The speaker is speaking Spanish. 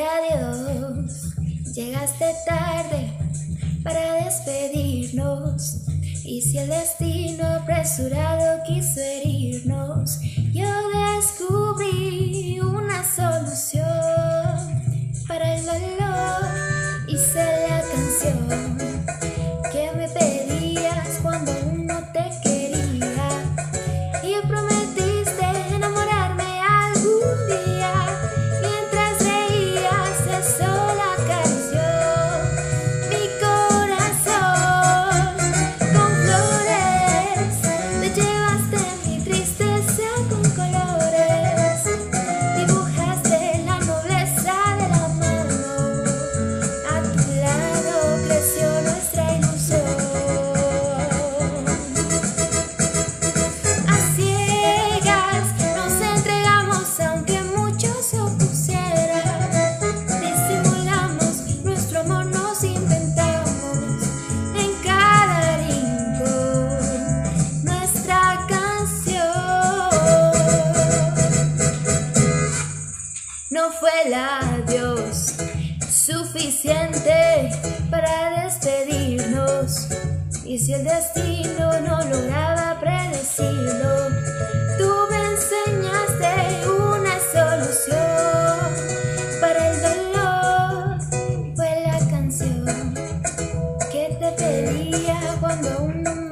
adiós. Llegaste tarde para despedirnos. Y si el destino apresurado quiso herirnos, yo descubrí una sola. labios, suficiente para despedirnos. Y si el destino no lograba predecirlo, tú me enseñaste una solución para el dolor. Fue la canción que te pedía cuando aún